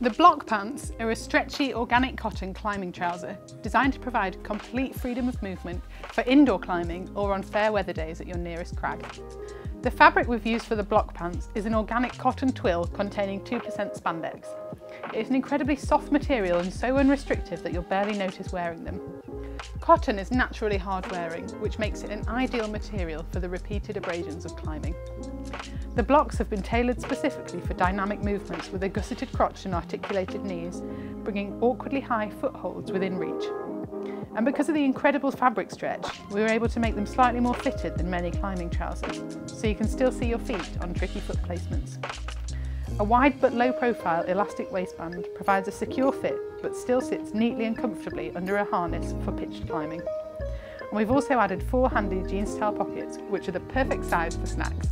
The Bloc pants are a stretchy organic cotton climbing trouser designed to provide complete freedom of movement for indoor climbing or on fair weather days at your nearest crag. The fabric we've used for the Bloc pants is an organic cotton twill containing 2% spandex. It's an incredibly soft material and so unrestricted that you'll barely notice wearing them. Cotton is naturally hard wearing, which makes it an ideal material for the repeated abrasions of climbing. The Blocs have been tailored specifically for dynamic movements with a gusseted crotch and articulated knees, bringing awkwardly high footholds within reach. And because of the incredible fabric stretch, we were able to make them slightly more fitted than many climbing trousers, so you can still see your feet on tricky foot placements. A wide but low profile elastic waistband provides a secure fit but still sits neatly and comfortably under a harness for pitched climbing. And we've also added four handy jeans style pockets which are the perfect size for snacks.